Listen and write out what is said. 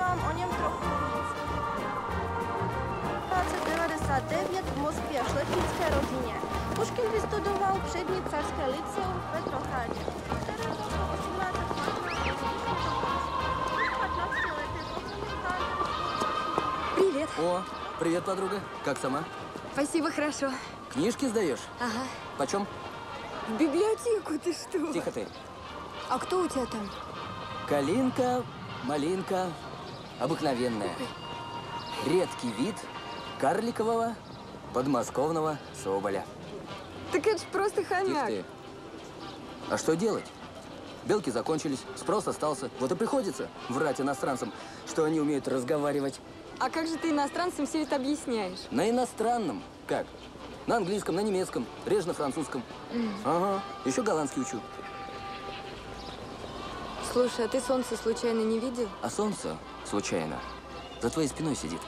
вам o nim trochę więcej. 1999 w Moskwie w szlacheckiej rodzinie. Puszkin wystudiował przednie carskie liceum w Petrohradzie. Привет. О, привет, подруга. Как сама? Спасибо, хорошо. Книжки сдаешь? Ага. Почем? В библиотеку ты что? Тихо ты. А кто у тебя там? Калинка, малинка, обыкновенная. Редкий вид карликового подмосковного соболя. Так это ж просто хомяк. ты. А что делать? Белки закончились, спрос остался. Вот и приходится врать иностранцам, что они умеют разговаривать А как же ты иностранцам все это объясняешь? на иностранном. Как? На английском, на немецком, реже на французском. Ага, еще голландский учу. Слушай, а ты солнце случайно не видел? А солнце, случайно, за твоей спиной сидит.